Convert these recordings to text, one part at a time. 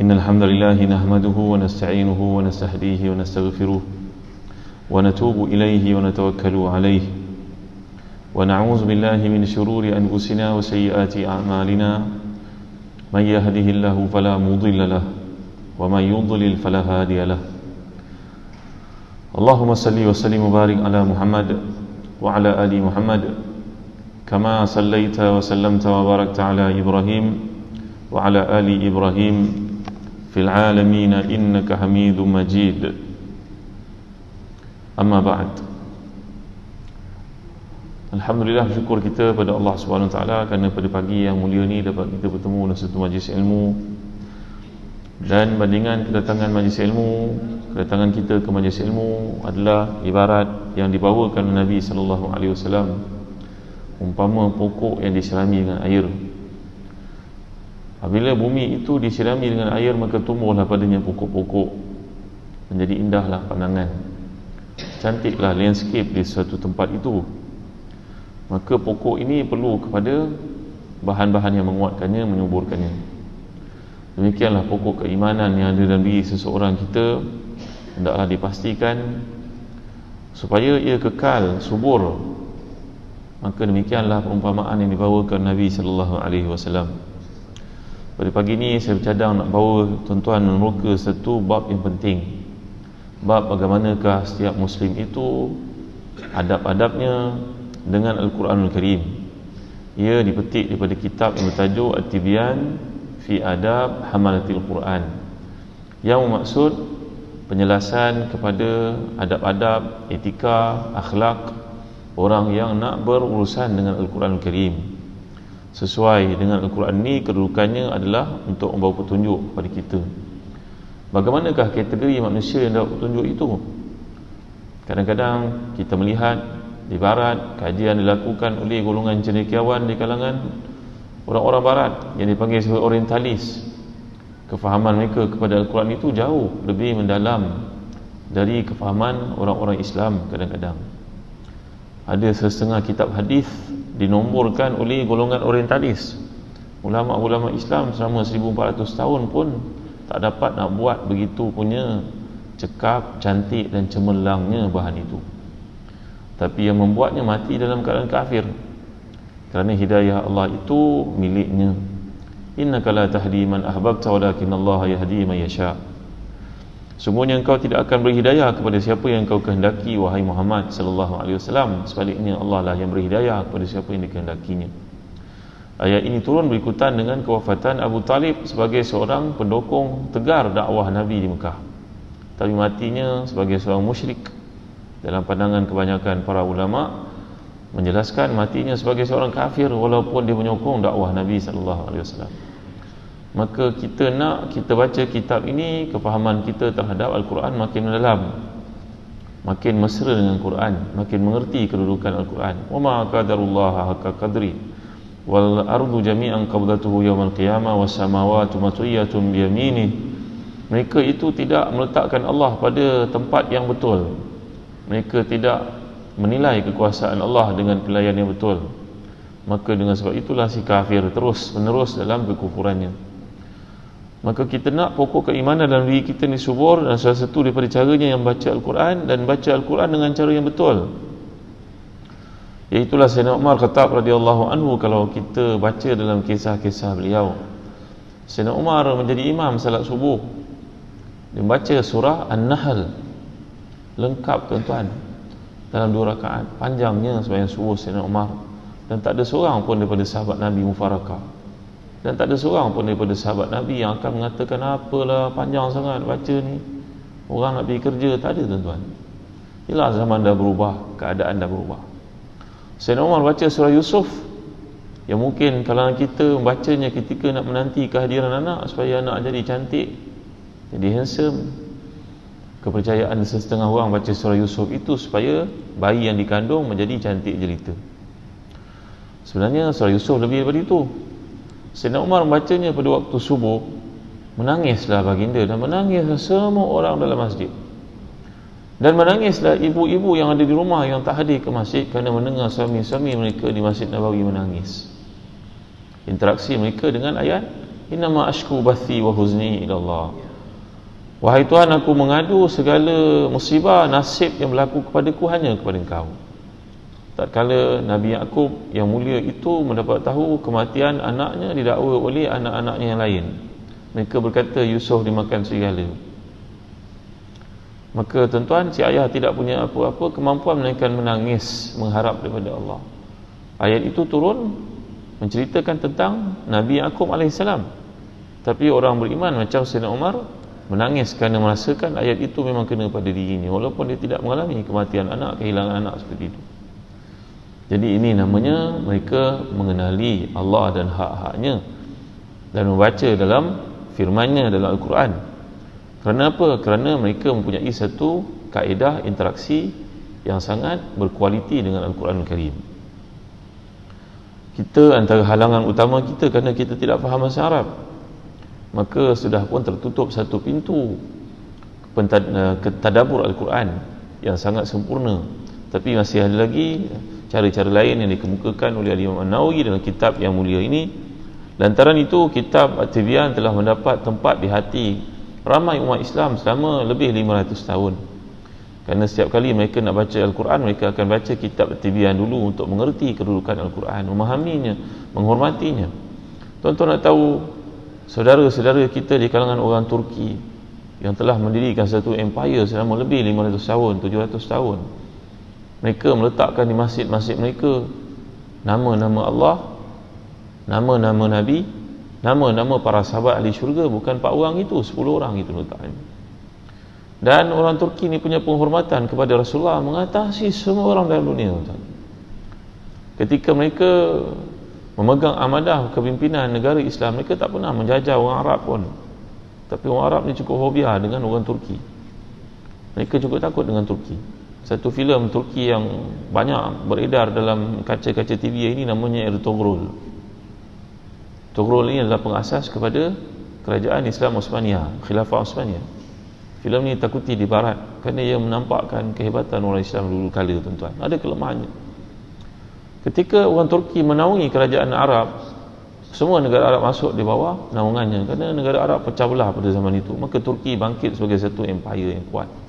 إن الحمد لله نحمده ونستعينه ونستهديه ونستغفره ونتوب إليه ونتوكل عليه ونعوذ بالله من شرور أنفسنا وسيئات أعمالنا من يهده الله فلا مضل له ومن يضلل فلا هادي له اللهم صل وسلم وبارك على محمد وعلى آل محمد كما صليت وسلمت وباركت على إبراهيم وعلى آل إبراهيم fil alamin innaka hamidum majid. Amma ba'd. Alhamdulillah syukur kita pada Allah Subhanahu taala kerana pada pagi yang mulia ni dapat kita bertemu dalam satu majlis ilmu. Dan bandingan kedatangan majlis ilmu kedatangan kita ke majlis ilmu adalah ibarat yang dibawakan Nabi sallallahu alaihi wasallam. Umpama pokok yang disirami dengan air apabila bumi itu disirami dengan air maka tumbuhlah padanya pokok-pokok. Menjadi indahlah pandangan. Cantiklah landscape di suatu tempat itu. Maka pokok ini perlu kepada bahan-bahan yang menguatkannya, menyuburkannya. Demikianlah pokok keimanan yang ada dalam diri seseorang kita. Hendaklah dipastikan supaya ia kekal, subur. Maka demikianlah perumpamaan yang dibawakan Nabi sallallahu alaihi wasallam. Pada pagi ini saya bercadang nak bawa tuan-tuan meneroka satu bab yang penting. Bab bagaimanakah setiap muslim itu adab-adabnya dengan Al-Quranul Karim. Ia dipetik daripada kitab yang bertajuk At-Tibyan fi Adab Hamalatil Quran. Yang bermaksud penjelasan kepada adab-adab, etika, akhlak orang yang nak berurusan dengan Al-Quranul Karim. Sesuai dengan Al-Quran ini kedudukannya adalah untuk membawa petunjuk kepada kita. Bagaimanakah kategori manusia yang dapat petunjuk itu? Kadang-kadang kita melihat di barat kajian dilakukan oleh golongan cendekiawan di kalangan orang-orang barat yang dipanggil sebagai orientalis kefahaman mereka kepada Al-Quran itu jauh lebih mendalam dari kefahaman orang-orang Islam kadang-kadang ada setengah kitab hadis dinomborkan oleh golongan orientalis. Ulama-ulama Islam selama 1400 tahun pun tak dapat nak buat begitu punya cekap, cantik dan cemerlangnya bahan itu. Tapi yang membuatnya mati dalam keadaan kafir. Kerana hidayah Allah itu miliknya. Innaka la tahdi man ahbabta walakin Allah yahdi man yasha Sungguhnya engkau tidak akan beri hidayah kepada siapa yang engkau kehendaki wahai Muhammad sallallahu alaihi wasallam. Sebaliknya Allah lah yang beri hidayah kepada siapa yang dikehendakinya. Ayat ini turun berikutan dengan kewafatan Abu Talib sebagai seorang pendukung tegar dakwah Nabi di Mekah. Tapi matinya sebagai seorang musyrik. Dalam pandangan kebanyakan para ulama menjelaskan matinya sebagai seorang kafir walaupun dia menyokong dakwah Nabi sallallahu alaihi wasallam maka kita nak kita baca kitab ini kefahaman kita terhadap al-Quran makin mendalam makin mesra dengan Quran makin mengerti kedudukan al-Quran. Wa ma qadarullah haqqa qadri. Wal ardu jami'an qabdatuhu yawmal qiyamah was samawati matwiyatun bi yaminih mereka itu tidak meletakkan Allah pada tempat yang betul. Mereka tidak menilai kekuasaan Allah dengan pelayan yang betul. Maka dengan sebab itulah si kafir terus menerus dalam kekufurannya maka kita nak pokok keimanan dalam diri kita ni subur dan salah satu daripada caranya yang baca Al-Quran dan baca Al-Quran dengan cara yang betul. Iaitulah Sayyidina Umar Khattab radhiyallahu anhu kalau kita baca dalam kisah-kisah beliau. Sayyidina Umar menjadi imam salat subuh. Dia baca surah An-Nahl. Lengkap tuan-tuan. Dalam dua rakaat. Panjangnya sebanyak subuh Sayyidina Umar. Dan tak ada seorang pun daripada sahabat Nabi Mufarakah dan tak ada seorang pun daripada sahabat Nabi yang akan mengatakan apalah panjang sangat baca ni. Orang nak pergi kerja tak ada tuan-tuan. Ialah zaman dah berubah keadaan dah berubah. Sayyidina Umar baca surah Yusuf. Yang mungkin kalau kita membacanya ketika nak menanti kehadiran anak supaya anak jadi cantik jadi handsome. Kepercayaan setengah orang baca surah Yusuf itu supaya bayi yang dikandung menjadi cantik jelita. Sebenarnya surah Yusuf lebih daripada itu Sayyidina Umar membacanya pada waktu subuh menangislah baginda dan menangislah semua orang dalam masjid. Dan menangislah ibu-ibu yang ada di rumah yang tak hadir ke masjid kerana mendengar suami-suami mereka di Masjid Nabawi menangis. Interaksi mereka dengan ayat inama ashku bathi wa huzni ila Allah wahai Tuhan aku mengadu segala musibah nasib yang berlaku kepadaku hanya kepada engkau tak kala Nabi Yaakob yang mulia itu mendapat tahu kematian anaknya didakwa oleh anak-anaknya yang lain. Mereka berkata Yusuf dimakan serigala. Maka tuan-tuan si ayah tidak punya apa-apa kemampuan melainkan menangis mengharap daripada Allah. Ayat itu turun menceritakan tentang Nabi Yaakob AS tapi orang beriman macam Sayyidina Umar menangis kerana merasakan ayat itu memang kena pada dirinya walaupun dia tidak mengalami kematian anak kehilangan anak seperti itu jadi ini namanya mereka mengenali Allah dan hak-haknya dan membaca dalam firmannya dalam Al-Quran. Kerana apa? kerana mereka mempunyai satu kaedah interaksi yang sangat berkualiti dengan Al-Quran Al-Karim kita antara halangan utama kita kerana kita tidak faham bahasa Arab maka sudah pun tertutup satu pintu eh, ketadabur Al-Quran yang sangat sempurna. Tapi masih ada lagi cara-cara lain yang dikemukakan oleh Imam An-Nawawi dalam kitab yang mulia ini. Lantaran itu kitab At-Tibyan telah mendapat tempat di hati ramai umat Islam selama lebih 500 tahun. Kerana setiap kali mereka nak baca Al-Quran mereka akan baca kitab Tibian dulu untuk mengerti kedudukan Al-Quran memahaminya, menghormatinya. Tuan-tuan nak tahu saudara-saudara kita di kalangan orang Turki yang telah mendirikan satu empire selama lebih 500 tahun, 700 tahun mereka meletakkan di masjid-masjid mereka nama-nama Allah nama-nama Nabi nama-nama para sahabat ahli syurga bukan 4 orang itu, 10 orang itu letakkan dan orang Turki ni punya penghormatan kepada Rasulullah mengatasi semua orang dalam dunia ketika mereka memegang amadah kepimpinan negara Islam mereka tak pernah menjajah orang Arab pun. Tapi orang Arab ni cukup fobia dengan orang Turki. Mereka cukup takut dengan Turki satu filem Turki yang banyak beredar dalam kaca-kaca TV ini namanya Ertugrul Togrul. Ini adalah pengasas kepada kerajaan Islam Osmania Khilafah Osmania. Filem ni takuti di barat kerana ia menampakkan kehebatan orang Islam dulu kala tuan-tuan. Ada kelemahannya. Ketika orang Turki menaungi kerajaan Arab semua negara Arab masuk di bawah naungannya. Kerana negara Arab pecah belah pada zaman itu maka Turki bangkit sebagai satu empire yang kuat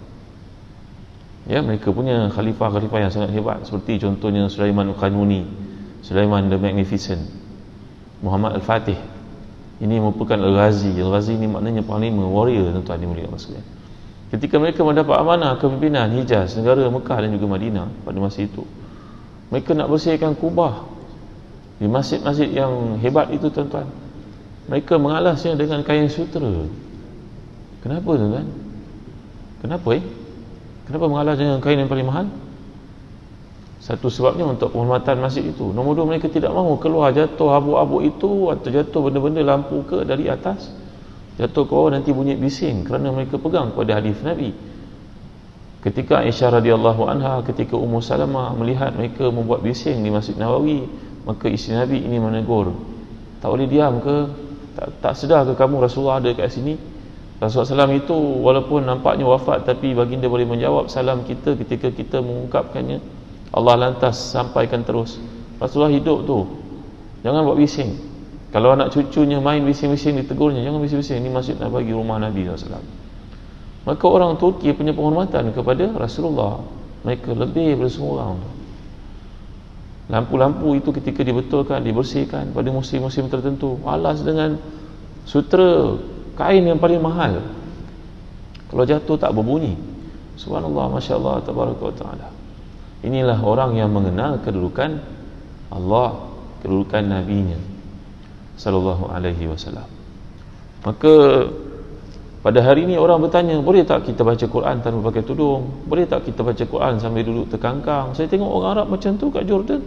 ya mereka punya khalifah-khalifah yang sangat hebat. Seperti contohnya Sulaiman Al-Qanuni Sulaiman the Magnificent Muhammad Al-Fatih. Ini merupakan Al-Ghazi. Al-Ghazi ini maknanya panglima warrior tuan-tuan dimuliakan sekalian ketika mereka mendapat amanah kepimpinan Hijaz negara Mekah dan juga Madinah pada masa itu mereka nak bersihkan kubah di masjid-masjid yang hebat itu tuan-tuan. Mereka mengalasnya dengan kain sutera. Kenapa tuan-tuan? Kenapa eh kenapa mengalas dengan kain yang paling mahal? Satu sebabnya untuk penghormatan masjid itu. Nombor dua mereka tidak mahu keluar jatuh abu-abu itu atau jatuh benda-benda lampu ke dari atas. Jatuh ke bawah nanti bunyi bising kerana mereka pegang pada hadis Nabi. Ketika Aisyah radhiyallahu anha ketika Ummu Salamah melihat mereka membuat bising di Masjid Nawawi maka isteri Nabi ini menegur tak boleh diam ke? Tak, tak sedar ke kamu Rasulullah ada kat sini Rasulullah SAW itu walaupun nampaknya wafat tapi baginda boleh menjawab salam kita ketika kita mengungkapkannya Allah lantas sampaikan terus. Rasulullah hidup tu. Jangan buat bising. Kalau anak cucunya main bising-bising ditegurnya jangan bising-bising ini masjid nak bagi rumah Nabi SAW maka orang Turki punya penghormatan kepada Rasulullah. Mereka lebih daripada semua orang lampu-lampu itu ketika dibetulkan dibersihkan pada musim-musim tertentu. Alas dengan sutera kain yang paling mahal. Kalau jatuh tak berbunyi. Subhanallah masya-Allah tabaraka taala. Inilah orang yang mengenal kedudukan Allah kedudukan nabinya sallallahu alaihi wasallam. Maka pada hari ini orang bertanya boleh tak kita baca Quran tanpa pakai tudung? Boleh tak kita baca Quran sambil duduk terkangkang? Saya tengok orang Arab macam tu kat Jordan.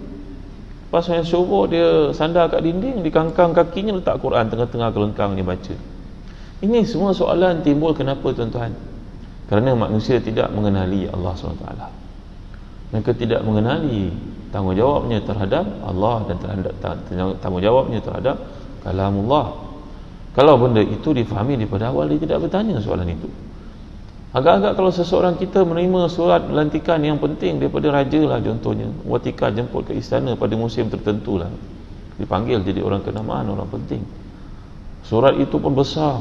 Pas yang subuh dia sandar kat dinding di kangkang kakinya letak Quran tengah-tengah kelengkang dia baca ini semua soalan timbul kenapa tuan-tuan? Kerana manusia tidak mengenali Allah SWT. Mereka tidak mengenali tanggungjawabnya terhadap Allah dan terhadap tanggungjawabnya terhadap kalamullah. Kalau benda itu difahami daripada awal dia tidak bertanya soalan itu. Agak-agak kalau seseorang kita menerima surat lantikan yang penting daripada raja lah contohnya watika jemput ke istana pada musim tertentu lah. Dipanggil jadi orang kenamaan orang penting. Surat itu pun besar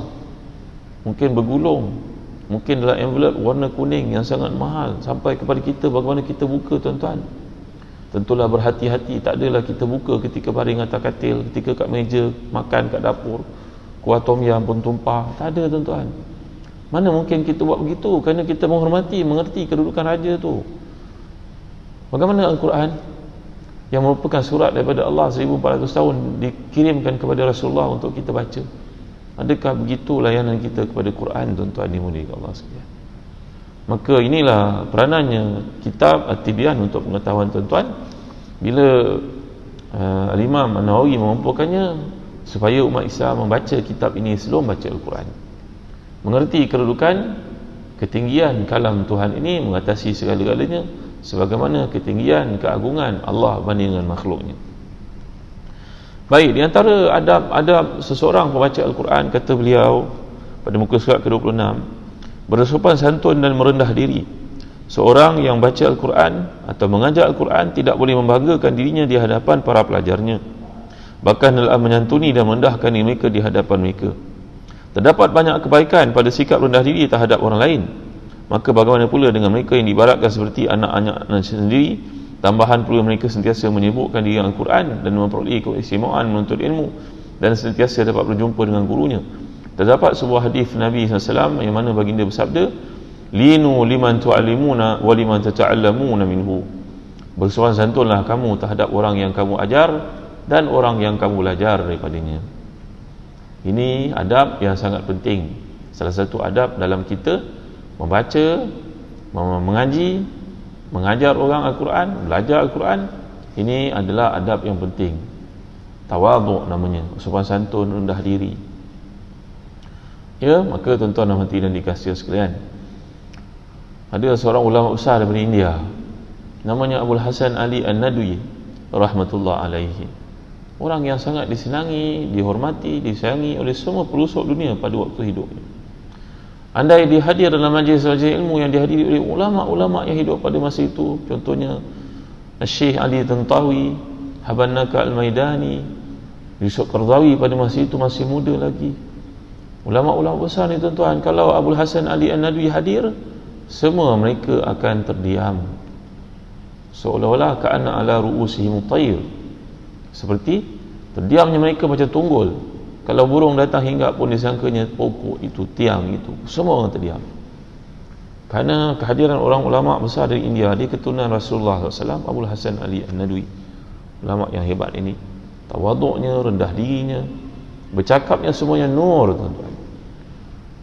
mungkin bergulung. Mungkin dalam envelope warna kuning yang sangat mahal. Sampai kepada kita bagaimana kita buka tuan-tuan? Tentulah berhati-hati. Tak adalah kita buka ketika baring atas katil ketika kat meja makan kat dapur kuah tom yam pun tumpah. Tak ada tuan-tuan. Mana mungkin kita buat begitu? Kerana kita menghormati mengerti kedudukan raja tu. Bagaimana Al-Quran? Yang merupakan surat daripada Allah 1400 tahun dikirimkan kepada Rasulullah untuk kita baca Adakah begitu layanan kita kepada Quran tuan-tuan dimulai Allah sekalian? Maka inilah peranannya kitab At-Tibyan untuk pengetahuan tuan-tuan bila uh, Al-Imam An-Nawawi mengumpulkannya supaya umat Islam membaca kitab ini sebelum baca Al-Quran. Mengerti kedudukan ketinggian kalam Tuhan ini mengatasi segala-galanya sebagaimana ketinggian keagungan Allah banding dengan makhluknya. Baik, di antara adab-adab seseorang pembaca Al-Quran kata beliau pada muka surat ke-26 bersopan santun dan merendah diri. Seorang yang baca Al-Quran atau mengajar Al-Quran tidak boleh membanggakan dirinya di hadapan para pelajarnya. Bahkan dalam menyantuni dan merendahkan diri mereka di hadapan mereka. Terdapat banyak kebaikan pada sikap rendah diri terhadap orang lain. Maka bagaimana pula dengan mereka yang dibaratkan seperti anak-anak sendiri Tambahan perlu mereka sentiasa menyebutkan diri Al-Quran dan memperoleh keistimewaan menuntut ilmu dan sentiasa dapat berjumpa dengan gurunya. Terdapat sebuah hadis Nabi SAW yang mana baginda bersabda, Linu liman tu'alimuna wa liman tata'allamuna minhu. Bersopan santunlah kamu terhadap orang yang kamu ajar dan orang yang kamu belajar daripadanya. Ini adab yang sangat penting. Salah satu adab dalam kita membaca, mengaji, mengajar orang Al-Quran belajar Al-Quran ini adalah adab yang penting. Tawaduk namanya sopan santun rendah diri. Ya maka tuan-tuan dan dan dikasih sekalian ada seorang ulama besar daripada India namanya Abdul Hasan Ali An-Nadwi rahmatullah alaihi. Orang yang sangat disenangi dihormati disayangi oleh semua pelusuk dunia pada waktu hidupnya Andai dia hadir dalam majlis-majlis ilmu yang dihadiri oleh ulama-ulama yang hidup pada masa itu, contohnya Syekh Ali Tantawi, Habannaka Al-Maidani, Yusuf Qardawi pada masa itu masih muda lagi. Ulama-ulama besar ni tuan-tuan, kalau Abu Hasan Ali An-Nadwi hadir, semua mereka akan terdiam. Seolah-olah ka'anna ala ru'usihim tayr. Seperti terdiamnya mereka macam tunggul kalau burung datang hingga pun disangkanya pokok itu, tiang itu. Semua orang terdiam. Kerana kehadiran orang ulama besar dari India di keturunan Rasulullah SAW Abu Hasan Ali An-Nadwi. Ulama yang hebat ini. Tawaduknya, rendah dirinya bercakapnya semuanya nur tuan-tuan.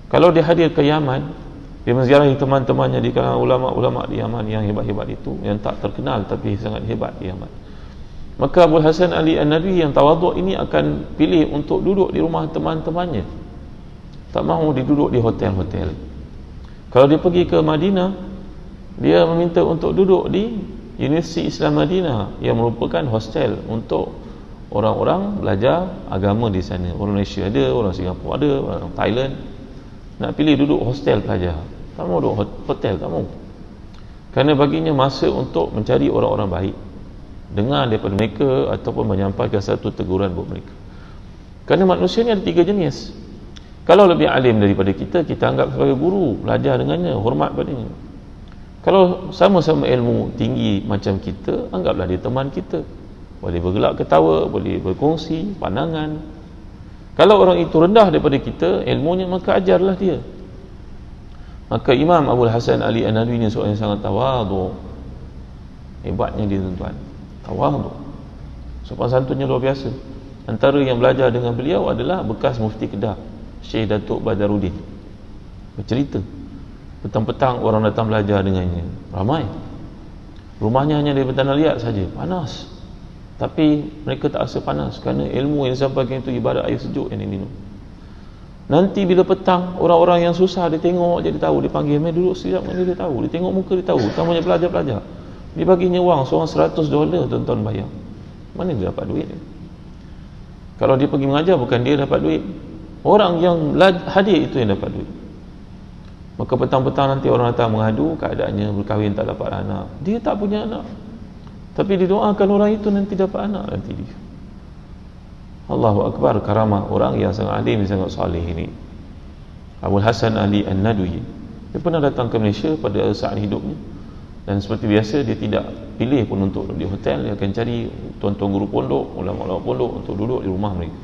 Kalau dia hadir ke Yaman dia menziarahi teman-temannya di kalangan ulama-ulama di Yaman yang hebat-hebat itu yang tak terkenal tapi sangat hebat di Yaman maka Abu Hasan Ali An-Nabi yang tawaduk ini akan pilih untuk duduk di rumah teman-temannya. Tak mahu diduduk di hotel-hotel. Kalau dia pergi ke Madinah dia meminta untuk duduk di Universiti Islam Madinah yang merupakan hostel untuk orang-orang belajar agama di sana. Orang Malaysia ada, orang Singapura ada, orang Thailand. Nak pilih duduk hostel pelajar. Tak mahu duduk hotel, tak mahu. Kerana baginya masa untuk mencari orang-orang baik dengar daripada mereka ataupun menyampaikan satu teguran buat mereka. Kerana manusia ni ada tiga jenis. Kalau lebih alim daripada kita kita anggap sebagai guru belajar dengannya hormat padanya. Kalau sama-sama ilmu tinggi macam kita anggaplah dia teman kita. Boleh bergelak ketawa boleh berkongsi pandangan. Kalau orang itu rendah daripada kita ilmunya maka ajarlah dia. Maka Imam Abu Hasan Ali An-Nadwi ni seorang yang sangat tawadu hebatnya dia tuan-tuan tawadu. Sopan santunnya luar biasa. Antara yang belajar dengan beliau adalah bekas mufti Kedah Syekh Datuk Badarudin. Bercerita petang-petang orang datang belajar dengannya. Ramai. Rumahnya hanya dari tanah liat saja. Panas. Tapi mereka tak rasa panas kerana ilmu yang disampaikan itu ibarat air sejuk yang diminum. Nanti bila petang orang-orang yang susah dia tengok dia tahu. Dia panggil dia duduk sekejap dia tahu. Dia tengok muka dia tahu. Utamanya pelajar-pelajar dia baginya wang seorang 100 dolar tuan-tuan bayar. Mana dia dapat duit kalau dia pergi mengajar bukan dia dapat duit. Orang yang hadir itu yang dapat duit. Maka petang-petang nanti orang datang mengadu keadaannya berkahwin tak dapat anak. Dia tak punya anak. Tapi didoakan orang itu nanti dapat anak nanti dia. Allahu Akbar karamah orang yang sangat alim sangat salih ini. Abu Hasan Ali An-Nadwi. Dia pernah datang ke Malaysia pada saat hidupnya dan seperti biasa dia tidak pilih pun untuk di hotel. Dia akan cari tuan-tuan guru pondok ulama-ulama pondok untuk duduk di rumah mereka.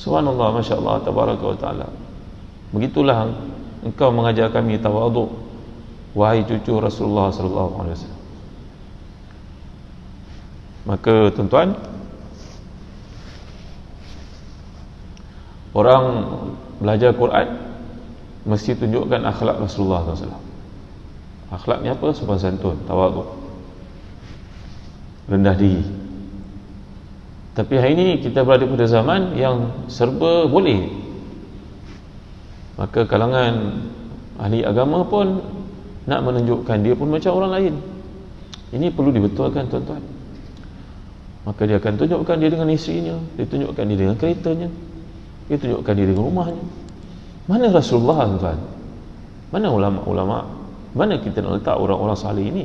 Subhanallah masya-Allah tabaraka wa taala. Begitulah engkau mengajar kami tawaduk wahai cucu Rasulullah sallallahu alaihi wasallam. Maka tuan-tuan orang belajar Quran mesti tunjukkan akhlak Rasulullah SAW akhlak ni apa? sopan santun, tawaduk rendah diri. Tapi hari ini kita berada pada zaman yang serba boleh. Maka kalangan ahli agama pun nak menunjukkan dia pun macam orang lain. Ini perlu dibetulkan tuan-tuan. Maka dia akan tunjukkan dia dengan isterinya dia tunjukkan dia dengan keretanya dia tunjukkan dia dengan rumahnya. Mana Rasulullah tuan mana ulama-ulama mana kita nak letak orang-orang salih ini?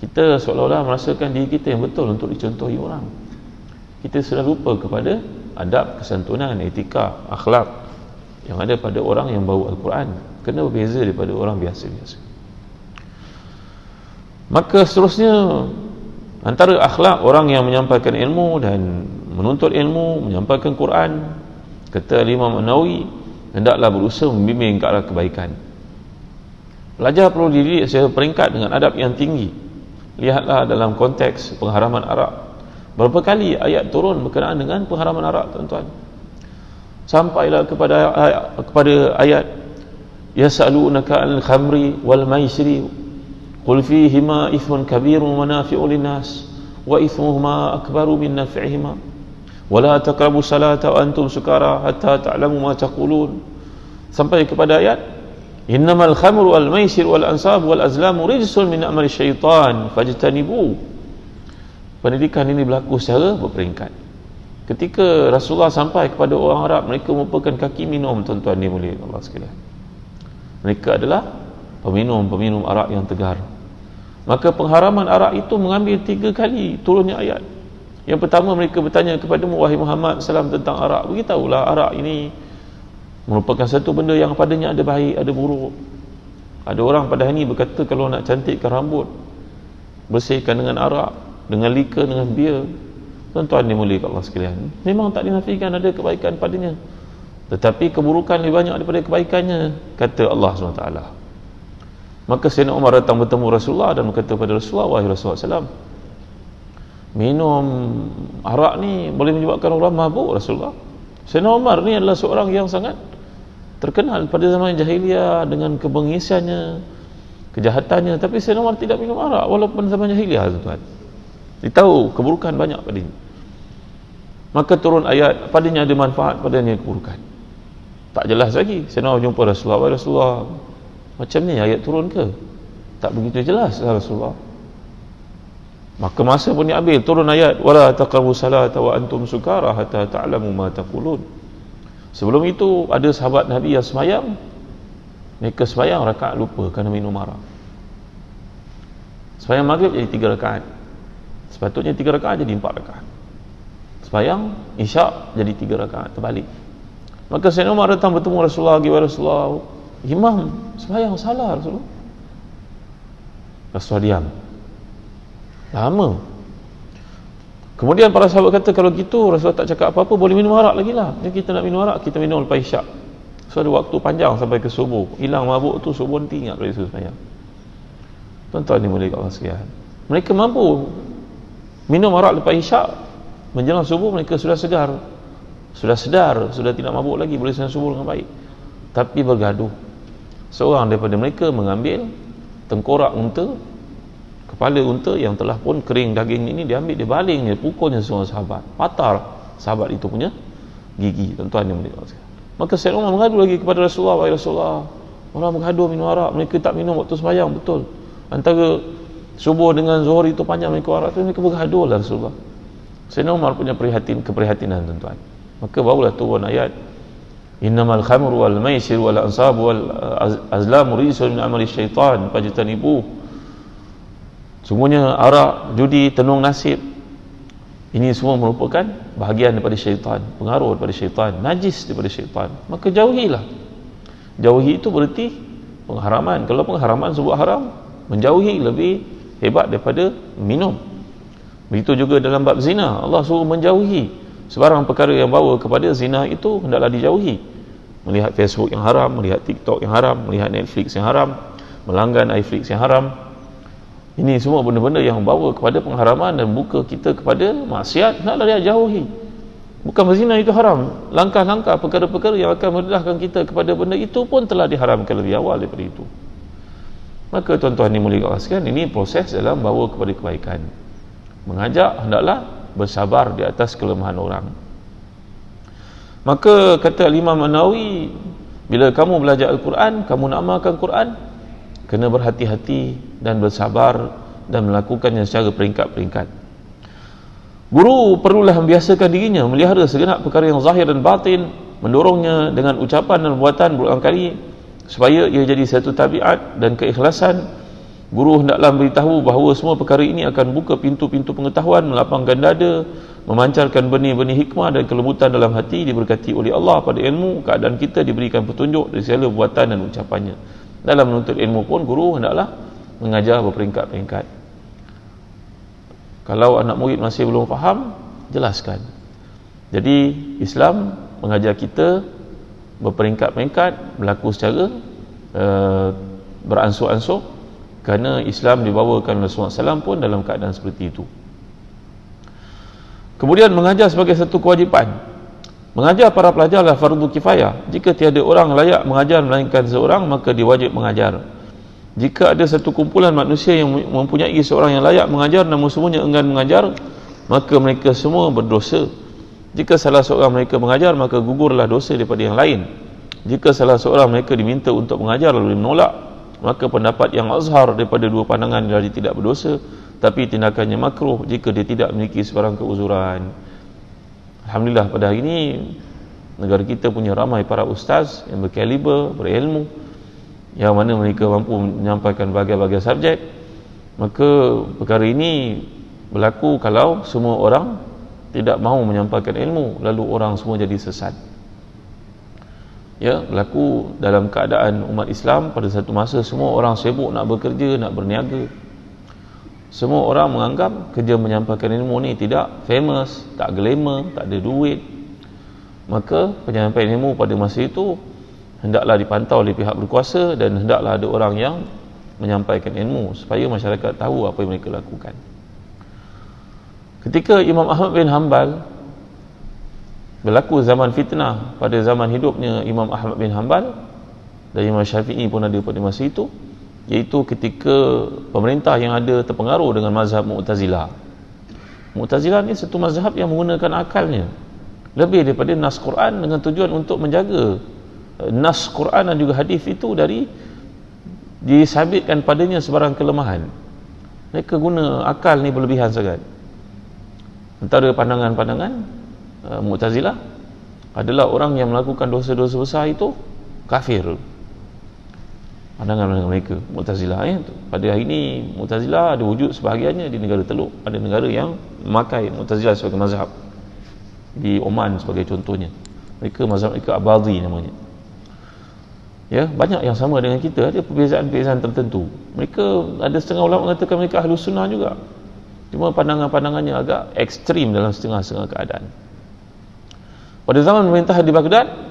Kita seolah-olah merasakan diri kita yang betul untuk dicontohi orang. Kita sudah lupa kepada adab kesantunan, etika, akhlak yang ada pada orang yang bawa Al-Quran. Kena berbeza daripada orang biasa-biasa. Maka seterusnya antara akhlak orang yang menyampaikan ilmu dan menuntut ilmu menyampaikan Quran kata Imam Nawawi hendaklah berusaha membimbing ke arah kebaikan Pelajar perlu diri secara peringkat dengan adab yang tinggi. Lihatlah dalam konteks pengharaman Arab. Berapa kali ayat turun berkenaan dengan pengharaman Arab, tuan-tuan? Sampailah kepada ayat, kepada ayat yas'alunaka al-khamri wal maisri qul fihima ithmun kabiru wa manafi'u linnas wa ithmuhuma akbaru min naf'ihima wala taqrabu salata wa antum sukara hatta ta'lamu ma taqulun sampai kepada ayat innamal khamru wal maisir wal ansab wal azlam rijsun min amali syaitan fajtanibu pendidikan ini berlaku secara berperingkat. Ketika Rasulullah sampai kepada orang Arab mereka merupakan kaki minum tuan-tuan ni boleh Allah sekalian. Mereka adalah peminum-peminum arak yang tegar. Maka pengharaman arak itu mengambil tiga kali turunnya ayat. Yang pertama mereka bertanya kepada wahai Muhammad salam tentang arak beritahulah arak ini merupakan satu benda yang padanya ada baik ada buruk. Ada orang pada hari ini berkata kalau nak cantikkan rambut bersihkan dengan arak dengan lika dengan bia tuan-tuan dimulai Allah sekalian. Memang tak dinafikan ada kebaikan padanya. Tetapi keburukan lebih banyak daripada kebaikannya kata Allah SWT. Maka Sayyidina Umar datang bertemu Rasulullah dan berkata kepada Rasulullah wahai Rasulullah SAW minum arak ni boleh menyebabkan orang mabuk Rasulullah. Sayyidina Umar ni adalah seorang yang sangat terkenal pada zaman jahiliah dengan kebengisiannya kejahatannya. Tapi Sayyidina Umar tidak minum arak walaupun zaman jahiliah tuan dia tahu keburukan banyak padanya. Maka turun ayat padanya ada manfaat padanya keburukan. Tak jelas lagi Sayyidina Umar jumpa Rasulullah Rasulullah macam ni ayat turun ke? Tak begitu jelas ya Rasulullah. Maka masa pun diambil turun ayat wala taqrabu salata wa antum sukara hatta ta'lamu ma taqulun sebelum itu ada sahabat Nabi yang semayang. Mereka semayang rakaat lupa kerana minum arak. Semayang maghrib jadi tiga rakaat. Sepatutnya tiga rakaat jadi empat rakaat. Semayang isyak jadi tiga rakaat terbalik. Maka Sayyidina Umar datang bertemu Rasulullah lagi Rasulullah imam sembahyang salah Rasulullah. Rasulullah diam. Lama kemudian para sahabat kata kalau gitu Rasulullah tak cakap apa-apa boleh minum arak lagi lah. Jadi kita nak minum arak kita minum lepas isyak. So ada waktu panjang sampai ke subuh. Hilang mabuk tu subuh nanti ingat pada sembahyang tuan-tuan ni boleh kat Allah sekalian mereka mampu minum arak lepas isyak menjelang subuh mereka sudah segar. Sudah sedar sudah tidak mabuk lagi boleh sembahyang subuh dengan baik. Tapi bergaduh. Seorang daripada mereka mengambil tengkorak unta kepala unta yang telah pun kering daging ini diambil dia balingnya pukulnya semua sahabat. Patah sahabat itu punya gigi tuan-tuan yang melihat maka Sayyid Umar mengadu lagi kepada Rasulullah Wahai Rasulullah orang mengadu minum arak mereka tak minum waktu sembahyang. Betul. Antara subuh dengan zuhur itu panjang mereka arak itu mereka bergaduh lah Rasulullah. Sayyid Umar punya prihatin, keprihatinan tuan-tuan. Maka barulah turun ayat innamal khamru wal maisir wal ansab wal azlam rijsun min amali syaitan. Fajtanibu sungguhnya arak judi tenung nasib. Ini semua merupakan bahagian daripada syaitan pengaruh daripada syaitan najis daripada syaitan. Maka jauhilah. Jauhi itu berarti pengharaman. Kalau pengharaman sebuah haram menjauhi lebih hebat daripada minum. Begitu juga dalam bab zina. Allah suruh menjauhi. Sebarang perkara yang bawa kepada zina itu hendaklah dijauhi. Melihat Facebook yang haram melihat TikTok yang haram melihat Netflix yang haram melanggan iFlix yang haram ini semua benda-benda yang membawa kepada pengharaman dan buka kita kepada maksiat. Naklah dia jauhi. Bukan berzina itu haram. Langkah-langkah perkara-perkara yang akan merendahkan kita kepada benda itu pun telah diharamkan lebih awal daripada itu. Maka tuan-tuan ini mulia sekalian ini proses dalam bawa kepada kebaikan. Mengajak hendaklah bersabar di atas kelemahan orang. Maka kata Imam Nawawi bila kamu belajar Al-Quran kamu nak amalkan Quran kena berhati-hati dan bersabar dan melakukannya secara peringkat-peringkat. Guru perlulah membiasakan dirinya melihara segenap perkara yang zahir dan batin mendorongnya dengan ucapan dan buatan berulang kali supaya ia jadi satu tabiat dan keikhlasan. Guru hendaklah beritahu bahawa semua perkara ini akan buka pintu-pintu pengetahuan melapangkan dada memancarkan benih-benih hikmah dan kelembutan dalam hati diberkati oleh Allah pada ilmu keadaan kita diberikan petunjuk dari segala buatan dan ucapannya dalam menuntut ilmu pun guru hendaklah mengajar berperingkat-peringkat. Kalau anak murid masih belum faham jelaskan. Jadi Islam mengajar kita berperingkat-peringkat berlaku secara uh, beransur-ansur kerana Islam dibawakan oleh Rasulullah SAW pun dalam keadaan seperti itu. Kemudian mengajar sebagai satu kewajipan Mengajar para pelajar adalah fardu kifayah. Jika tiada orang layak mengajar melainkan seorang, maka diwajib mengajar. Jika ada satu kumpulan manusia yang mempunyai seorang yang layak mengajar namun semuanya enggan mengajar, maka mereka semua berdosa. Jika salah seorang mereka mengajar, maka gugurlah dosa daripada yang lain. Jika salah seorang mereka diminta untuk mengajar lalu menolak, maka pendapat yang azhar daripada dua pandangan adalah dia tidak berdosa, tapi tindakannya makruh jika dia tidak memiliki sebarang keuzuran. Alhamdulillah pada hari ini negara kita punya ramai para ustaz yang berkaliber, berilmu yang mana mereka mampu menyampaikan bagai-bagai subjek maka perkara ini berlaku kalau semua orang tidak mahu menyampaikan ilmu lalu orang semua jadi sesat. Ya berlaku dalam keadaan umat Islam pada satu masa semua orang sibuk nak bekerja nak berniaga semua orang menganggap kerja menyampaikan ilmu ni tidak famous, tak glamour, tak ada duit. Maka penyampaian ilmu pada masa itu hendaklah dipantau oleh pihak berkuasa dan hendaklah ada orang yang menyampaikan ilmu supaya masyarakat tahu apa yang mereka lakukan. Ketika Imam Ahmad bin Hanbal berlaku zaman fitnah pada zaman hidupnya Imam Ahmad bin Hanbal dan Imam Syafi'i pun ada pada masa itu, iaitu ketika pemerintah yang ada terpengaruh dengan mazhab Mu'tazilah Mu'tazilah ni satu mazhab yang menggunakan akalnya. Lebih daripada nas Quran dengan tujuan untuk menjaga eh, nas Quran dan juga hadis itu dari disabitkan padanya sebarang kelemahan. Mereka guna akal ni berlebihan sangat. Antara pandangan-pandangan uh, Mu'tazilah adalah orang yang melakukan dosa-dosa besar itu kafir pandangan mereka. Mu'tazilah ya. pada hari ini Mu'tazilah ada wujud sebahagiannya di negara Teluk. Ada negara yang memakai Mu'tazilah sebagai mazhab. Di Oman sebagai contohnya. Mereka mazhab mereka Abadi namanya. Ya banyak yang sama dengan kita. Ada perbezaan-perbezaan tertentu. Mereka ada setengah ulama mengatakan mereka ahlu sunnah juga. Cuma pandangan-pandangannya agak ekstrim dalam setengah-setengah keadaan. Pada zaman pemerintah di Baghdad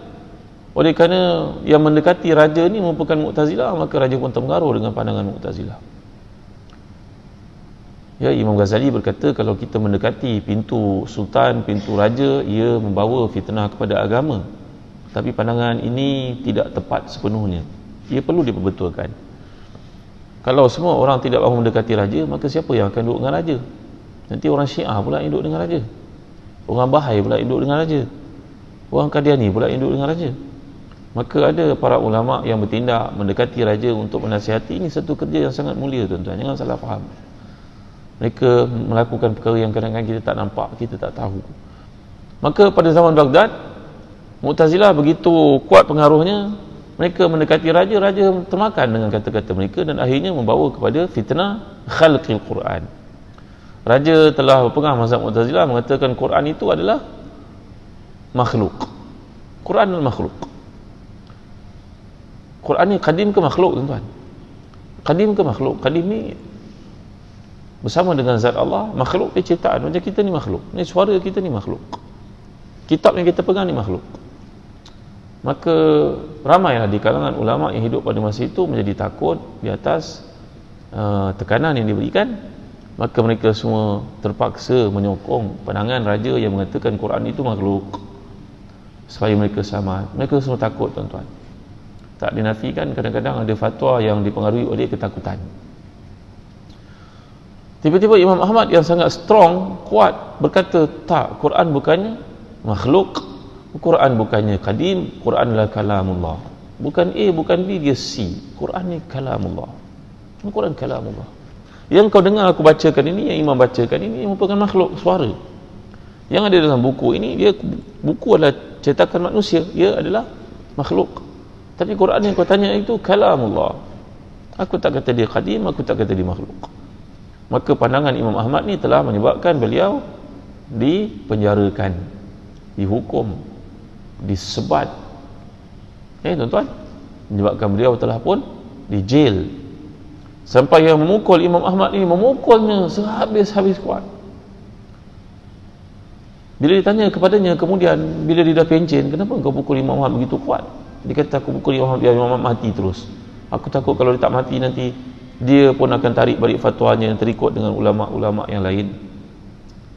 oleh kerana yang mendekati raja ni merupakan Mu'tazilah maka raja pun terpengaruh dengan pandangan Mu'tazilah. Ya Imam Ghazali berkata kalau kita mendekati pintu sultan pintu raja ia membawa fitnah kepada agama. Tapi pandangan ini tidak tepat sepenuhnya. Ia perlu diperbetulkan. Kalau semua orang tidak mahu mendekati raja maka siapa yang akan duduk dengan raja? Nanti orang syiah pula yang duduk dengan raja. Orang bahai pula yang duduk dengan raja. Orang kadiani pula yang duduk dengan raja maka ada para ulama yang bertindak mendekati raja untuk menasihati. Ini satu kerja yang sangat mulia tuan-tuan. Jangan salah faham. Mereka melakukan perkara yang kadang-kadang kita tak nampak kita tak tahu. Maka pada zaman Baghdad Mu'tazilah begitu kuat pengaruhnya mereka mendekati raja raja termakan dengan kata-kata mereka dan akhirnya membawa kepada fitnah khalqil Quran. Raja telah berpegang mazhab Mu'tazilah mengatakan Quran itu adalah makhluk. Quran adalah makhluk Quran ni kadim ke makhluk tuan-tuan? Kadim ke makhluk? Kadim ni bersama dengan zat Allah makhluk dia ciptaan. Macam kita ni makhluk. Ni suara kita ni makhluk. Kitab yang kita pegang ni makhluk. Maka ramailah di kalangan ulama yang hidup pada masa itu menjadi takut di atas uh, tekanan yang diberikan. Maka mereka semua terpaksa menyokong pandangan raja yang mengatakan Quran itu makhluk. Supaya mereka sama mereka semua takut tuan-tuan tak dinafikan kadang-kadang ada fatwa yang dipengaruhi oleh ketakutan. Tiba-tiba Imam Ahmad yang sangat strong kuat berkata tak Quran bukannya makhluk Quran bukannya kadim Quran adalah kalamullah. Bukan A bukan B dia C. Quran ni kalamullah. Quran kalamullah. Yang kau dengar aku bacakan ini yang imam bacakan ini merupakan makhluk suara. Yang ada dalam buku ini dia buku adalah cetakan manusia. Ia adalah makhluk tapi Quran yang kau tanya itu kalamullah. Aku tak kata dia kadim aku tak kata dia makhluk. Maka pandangan Imam Ahmad ni telah menyebabkan beliau dipenjarakan dihukum disebat. Eh tuan-tuan menyebabkan beliau telah pun di jail sampai yang memukul Imam Ahmad ini memukulnya sehabis-habis kuat. Bila ditanya kepadanya kemudian bila dia dah pencen kenapa kau pukul Imam Ahmad begitu kuat dia kata aku pukul Imam Ahmad biar Imam Ahmad mati terus. Aku takut kalau dia tak mati nanti dia pun akan tarik balik fatwanya yang terikut dengan ulama-ulama yang lain.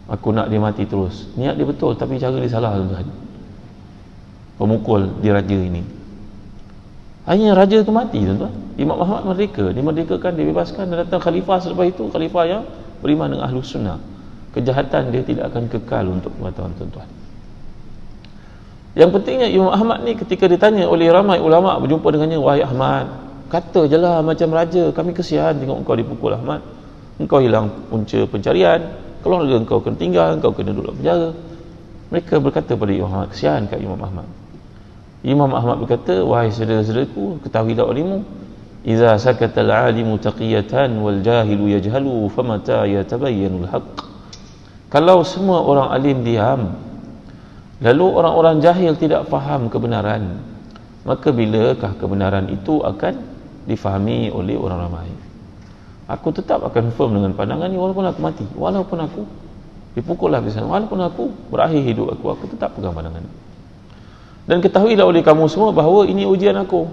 Aku nak dia mati terus. Niat dia betul tapi cara dia salah tuan-tuan. Pemukul di raja ini. Hanya raja itu mati tuan-tuan. Imam Muhammad merdeka. Dia merdekakan dia bebaskan. Dan datang khalifah selepas itu khalifah yang beriman dengan ahlu sunnah. Kejahatan dia tidak akan kekal untuk pengetahuan tuan-tuan yang pentingnya Imam Ahmad ni ketika ditanya oleh ramai ulama berjumpa dengannya wahai Ahmad kata je lah macam raja kami kesian tengok engkau dipukul Ahmad. Engkau hilang punca pencarian. Keluarga engkau kena tinggal engkau kena duduk penjara. Mereka berkata pada Imam Ahmad kesian kat Imam Ahmad. Imam Ahmad berkata wahai saudara-saudaraku ketahuilah olehmu iza sakata al-alimu taqiyatan wal jahilu yajhalu famata yatabayyanul haqq. Kalau semua orang alim diam lalu orang-orang jahil tidak faham kebenaran maka bilakah kebenaran itu akan difahami oleh orang ramai aku tetap akan firm dengan pandangan ni walaupun aku mati walaupun aku dipukul habis walaupun aku berakhir hidup aku aku tetap pegang pandangan dan ketahuilah oleh kamu semua bahawa ini ujian aku.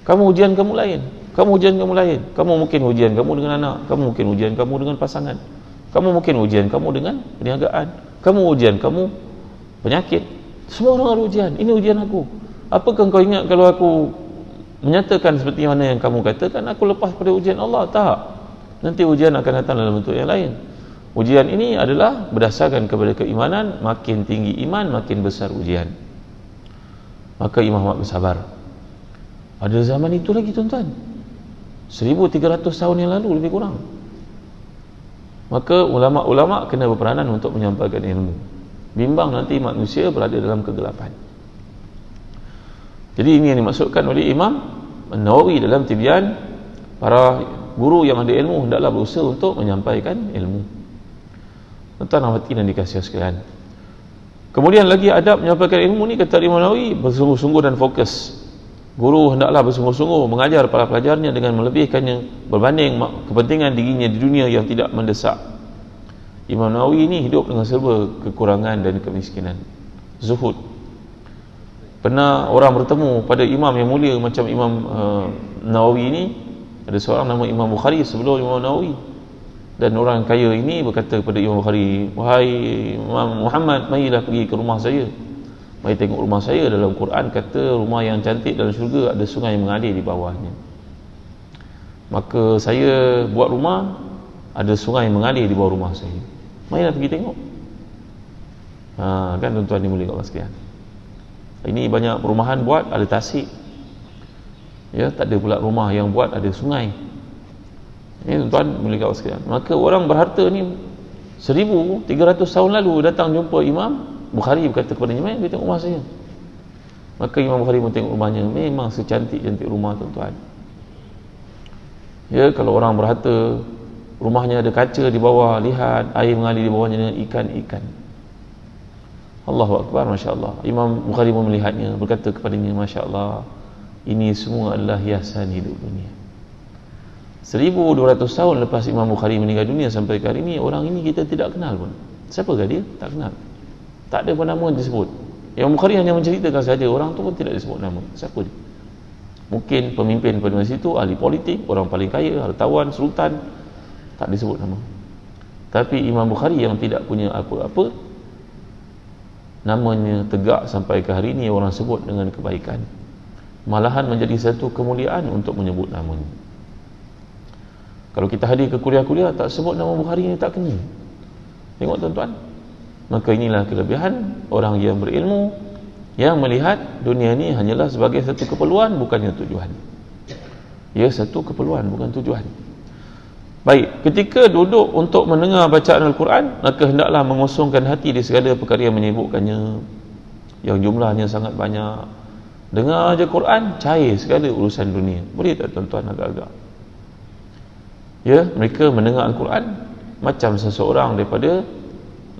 Kamu ujian kamu lain kamu ujian kamu lain. Kamu mungkin ujian kamu dengan anak kamu mungkin ujian kamu dengan pasangan. Kamu mungkin ujian kamu dengan perniagaan. Kamu ujian kamu penyakit. Semua orang ada ujian. Ini ujian aku. Apakah kau ingat kalau aku menyatakan seperti mana yang kamu katakan aku lepas pada ujian Allah? Tak. Nanti ujian akan datang dalam bentuk yang lain. Ujian ini adalah berdasarkan kepada keimanan makin tinggi iman makin besar ujian. Maka Imam Ahmad bersabar. Pada zaman itu lagi tuan-tuan. 1300 tahun yang lalu lebih kurang. Maka ulama-ulama kena berperanan untuk menyampaikan ilmu bimbang nanti manusia berada dalam kegelapan jadi ini yang dimaksudkan oleh Imam Nawawi dalam tibian para guru yang ada ilmu hendaklah berusaha untuk menyampaikan ilmu. Tuan-tuan hati dan dikasih sekalian. Kemudian lagi adab menyampaikan ilmu ni kata Imam Nawawi bersungguh-sungguh dan fokus. Guru hendaklah bersungguh-sungguh mengajar para pelajarnya dengan melebihkannya berbanding kepentingan dirinya di dunia yang tidak mendesak. Imam Nawawi ini hidup dengan serba kekurangan dan kemiskinan. Zuhud. Pernah orang bertemu pada imam yang mulia macam imam uh, Nawawi ini ada seorang nama Imam Bukhari sebelum Imam Nawawi. Dan orang kaya ini berkata kepada Imam Bukhari wahai Imam Muhammad marilah pergi ke rumah saya. Mari tengok rumah saya dalam Quran kata rumah yang cantik dalam syurga ada sungai yang mengalir di bawahnya. Maka saya buat rumah ada sungai yang mengalir di bawah rumah saya marilah pergi tengok. Ha, kan tuan-tuan dimuliakan Allah sekalian. Ini banyak perumahan buat ada tasik. Ya tak ada pula rumah yang buat ada sungai. Ini tuan boleh kau sekalian. Maka orang berharta ni 1300 tahun lalu datang jumpa imam Bukhari berkata kepada imam dia tengok rumah saya. Maka imam Bukhari pun tengok rumahnya. Memang secantik-cantik rumah tuan-tuan. Ya kalau orang berharta rumahnya ada kaca di bawah lihat air mengalir di bawahnya ikan-ikan. Allahu Akbar Masya Allah Imam Bukhari pun melihatnya berkata kepadanya Masya Allah ini semua adalah hiasan hidup dunia. 1200 tahun lepas Imam Bukhari meninggal dunia sampai ke hari ini orang ini kita tidak kenal pun. Siapakah dia? tak kenal. Tak ada pun nama disebut. Imam Bukhari hanya menceritakan saja orang tu pun tidak disebut nama. Siapa dia? mungkin pemimpin pada masa itu ahli politik, orang paling kaya hartawan, sultan tak disebut nama. Tapi Imam Bukhari yang tidak punya apa-apa namanya tegak sampai ke hari ini orang sebut dengan kebaikan. Malahan menjadi satu kemuliaan untuk menyebut namanya. Kalau kita hadir ke kuliah-kuliah tak sebut nama Bukhari ini tak kena. Tengok tuan-tuan. Maka inilah kelebihan orang yang berilmu yang melihat dunia ini hanyalah sebagai satu keperluan bukannya tujuan. Ya satu keperluan bukan tujuan Baik, ketika duduk untuk mendengar bacaan Al-Quran, maka hendaklah mengosongkan hati di segala perkara yang menyebutkannya. Yang jumlahnya sangat banyak. Dengar aja Quran, cair segala urusan dunia. Boleh tak tuan-tuan agak-agak? Ya, mereka mendengar Al-Quran macam seseorang daripada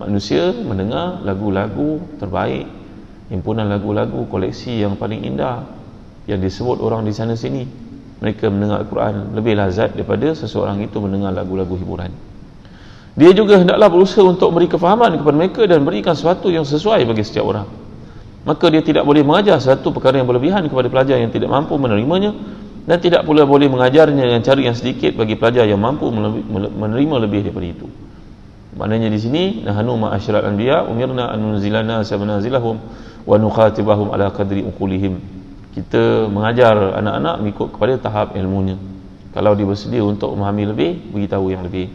manusia mendengar lagu-lagu terbaik, himpunan lagu-lagu koleksi yang paling indah yang disebut orang di sana sini mereka mendengar Al-Quran lebih lazat daripada seseorang itu mendengar lagu-lagu hiburan. Dia juga hendaklah berusaha untuk beri kefahaman kepada mereka dan berikan sesuatu yang sesuai bagi setiap orang. Maka dia tidak boleh mengajar satu perkara yang berlebihan kepada pelajar yang tidak mampu menerimanya dan tidak pula boleh mengajarnya dengan cara yang sedikit bagi pelajar yang mampu menerima lebih daripada itu. Maknanya di sini nahnu ma'asyiral anbiya umirna an nunzilana sabanazilahum wa nukhatibahum ala qadri uqulihim kita mengajar anak-anak mengikut kepada tahap ilmunya. Kalau dia bersedia untuk memahami lebih beritahu yang lebih.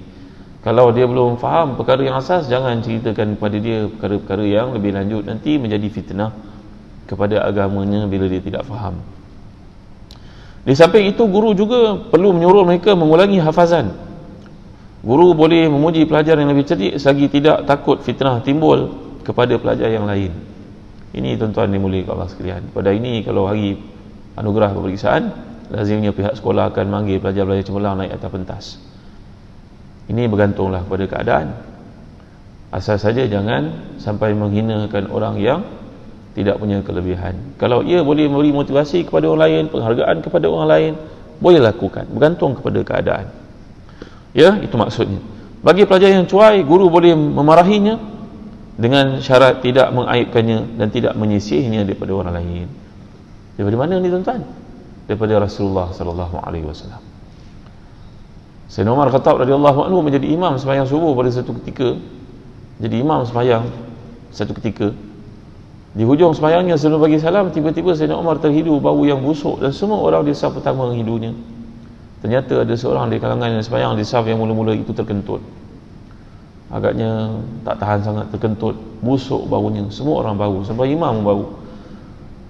Kalau dia belum faham perkara yang asas jangan ceritakan kepada dia perkara-perkara yang lebih lanjut. Nanti menjadi fitnah kepada agamanya bila dia tidak faham. Di samping itu guru juga perlu menyuruh mereka mengulangi hafazan. Guru boleh memuji pelajar yang lebih cerdik selagi tidak takut fitnah timbul kepada pelajar yang lain ini tuan-tuan dimulai Allah sekalian. Pada ini kalau hari anugerah peperiksaan, lazimnya pihak sekolah akan manggil pelajar-pelajar cemerlang naik atas pentas. Ini bergantunglah kepada keadaan. Asal saja jangan sampai menghinakan orang yang tidak punya kelebihan. Kalau ia boleh memberi motivasi kepada orang lain, penghargaan kepada orang lain, boleh lakukan. Bergantung kepada keadaan. Ya, itu maksudnya. Bagi pelajar yang cuai, guru boleh memarahinya, dengan syarat tidak mengaibkannya dan tidak menyisihnya daripada orang lain. Daripada mana ni tuan-tuan? Daripada Rasulullah sallallahu alaihi wasallam. Sayyidina Umar Khattab radhiyallahu anhu menjadi imam sembahyang subuh pada satu ketika. Jadi imam sembahyang satu ketika. Di hujung sembahyangnya sebelum bagi salam tiba-tiba Sayyidina Umar terhidu bau yang busuk dan semua orang di saf pertama menghidunya. Ternyata ada seorang di kalangan yang sembahyang di saf yang mula-mula itu terkentut agaknya tak tahan sangat terkentut busuk baunya semua orang bau sampai imam bau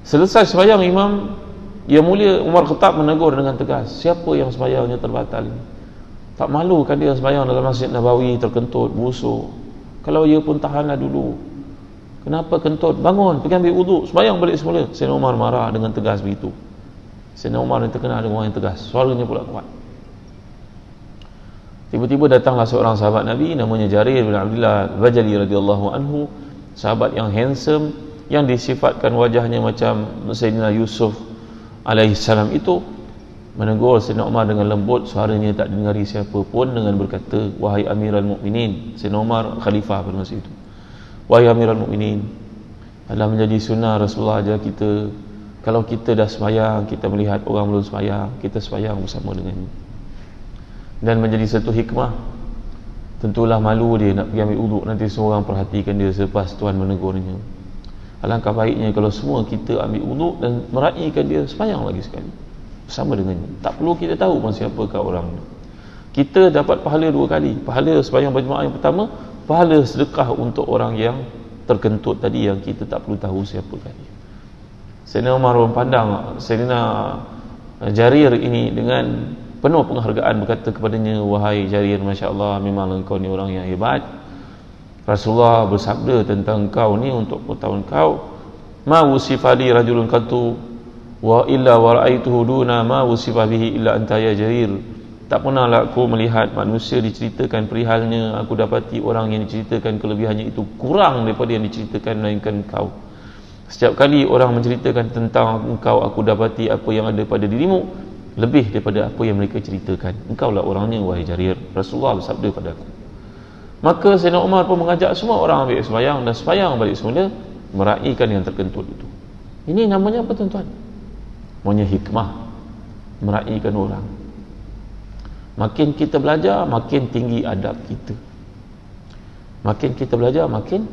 selesai sembahyang imam yang mulia Umar Khattab menegur dengan tegas siapa yang sembahyangnya terbatal tak malu kan dia sembahyang dalam masjid Nabawi terkentut busuk. Kalau ia pun tahanlah dulu. Kenapa kentut? Bangun pergi ambil uduk sembahyang balik semula. Sayyidina Umar marah dengan tegas begitu. Sayyidina Umar yang terkenal dengan orang yang tegas. Suaranya pula kuat Tiba-tiba datanglah seorang sahabat Nabi namanya Jarir bin Abdullah Bajali radhiyallahu anhu, sahabat yang handsome yang disifatkan wajahnya macam Sayyidina Yusuf alaihi salam itu menegur Sayyidina Umar dengan lembut suaranya tak didengari siapa pun dengan berkata wahai Amirul Mukminin Sayyidina Umar khalifah pada masa itu. Wahai Amirul Mukminin adalah menjadi sunnah Rasulullah ajar kita. Kalau kita dah sembahyang kita melihat orang belum sembahyang kita sembahyang bersama dengannya dan menjadi satu hikmah. Tentulah malu dia nak pergi ambil uduk nanti semua orang perhatikan dia selepas Tuhan menegurnya. Alangkah baiknya kalau semua kita ambil uduk dan meraihkan dia sepanjang lagi sekali. Sama dengannya. Tak perlu kita tahu pun siapakah orang. Kita dapat pahala dua kali. Pahala sepanjang berjemaah yang pertama pahala sedekah untuk orang yang terkentut tadi yang kita tak perlu tahu siapakah dia. Sayyidina Umar memandang Sayyidina Jarir ini dengan penuh penghargaan berkata kepadanya wahai Jarir Masya Allah memang engkau ni orang yang hebat. Rasulullah bersabda tentang kau ni untuk pengetahuan kau ma wusifali rajulun katu wa illa wa ra'aituhu duna ma wusifa bihi illa anta ya Jarir tak pernahlah aku melihat manusia diceritakan perihalnya aku dapati orang yang diceritakan kelebihannya itu kurang daripada yang diceritakan melainkan kau. Setiap kali orang menceritakan tentang engkau aku dapati apa yang ada pada dirimu lebih daripada apa yang mereka ceritakan. Engkau lah orangnya wahai jarir Rasulullah bersabda pada aku. Maka Sayyidina Umar pun mengajak semua orang ambil sembahyang dan sembahyang balik semula meraihkan yang terkentut itu. Ini namanya apa tuan-tuan? Namanya hikmah. Meraihkan orang. Makin kita belajar makin tinggi adab kita. Makin kita belajar makin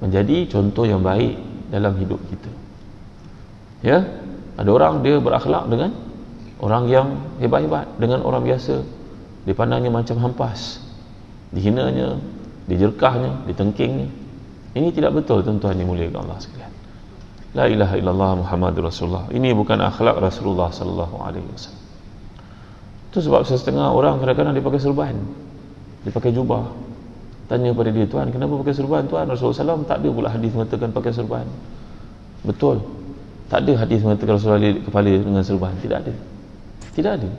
menjadi contoh yang baik dalam hidup kita. Ya? Ada orang dia berakhlak dengan orang yang hebat-hebat dengan orang biasa dipandangnya macam hampas dihinanya dijerkahnya ditengkingnya ini tidak betul tuan-tuan yang mulia Allah sekalian la ilaha illallah muhammadur rasulullah ini bukan akhlak rasulullah sallallahu alaihi wasallam itu sebab setengah orang kadang-kadang dia pakai serban. Dia pakai jubah. Tanya pada dia, Tuan, kenapa pakai serban? Tuan, Rasulullah SAW tak ada pula hadis mengatakan pakai serban. Betul. Tak ada hadis mengatakan Rasulullah kepala dengan serban. Tidak ada. Tidak ada.